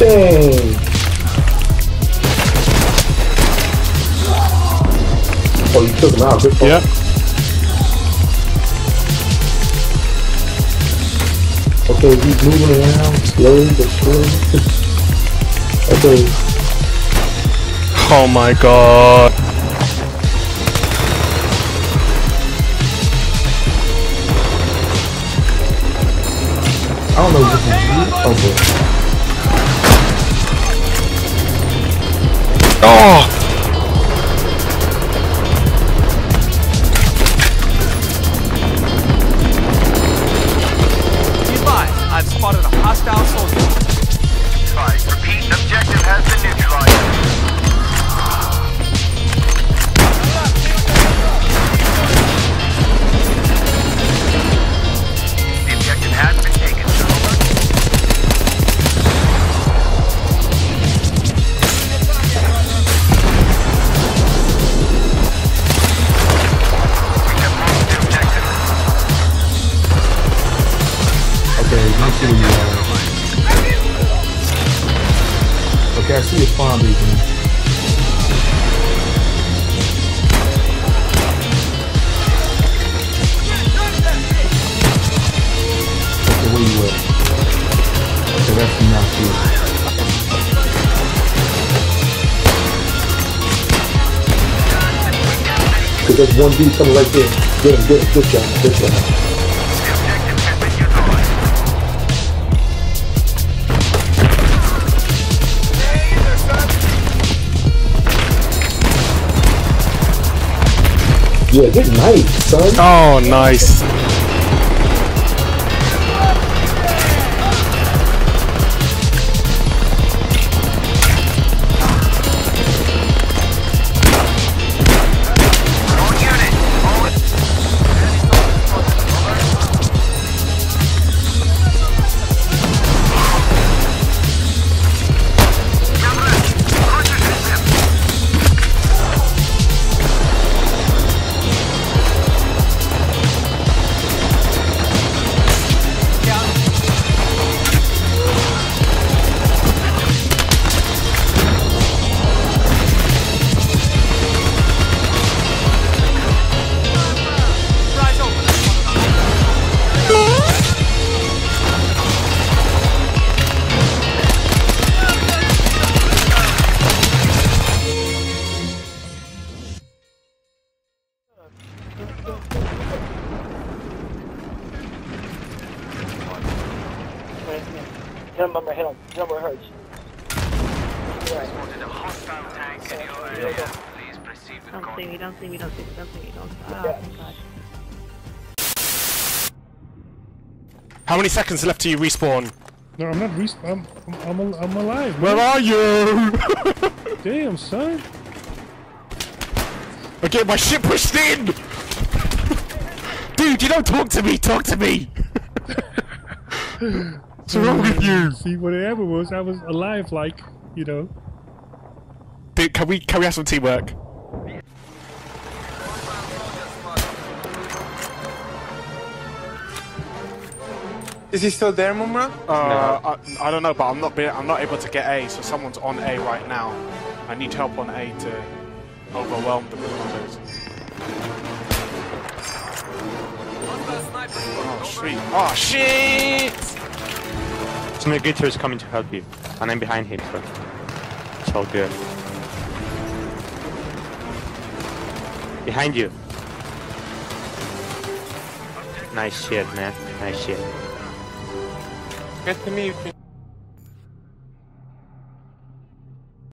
Dang. Oh, you took him out. Good Yep. Okay, he's moving around slowly but surely. okay, Oh my god. I don't know if this is you. Okay. Oh! I see your spawn beacon. Okay, where you at? Okay, that's not good. Cause there's one dude coming right there. Get him, get him, good job, good job. Yeah, good night, son. Oh, nice. Tank in your area. Please proceed with Don't see me, don't see me, don't see me, don't see me, don't Oh, Yeah. thank God. How many seconds left till you respawn? No, I'm not res- I'm, I'm, I'm, al- I'm alive. Where man. are you? Damn, son. I get my shit pushed in! Dude, you don't talk to me, talk to me! What's wrong with you? See, what happened was I was alive, like, you know. Dude, can we, can we have some teamwork? Is he still there, Mumra? Uh, I, I don't know, but I'm not be, I'm not able to get A, so someone's on A right now. I need help on A to overwhelm the commandos. Oh, spotted. sweet. Oh, shit! Some Navigator is coming to help you, and I'm behind him, so it's all good. Behind you. Nice shit, man. Nice shit. Get to me.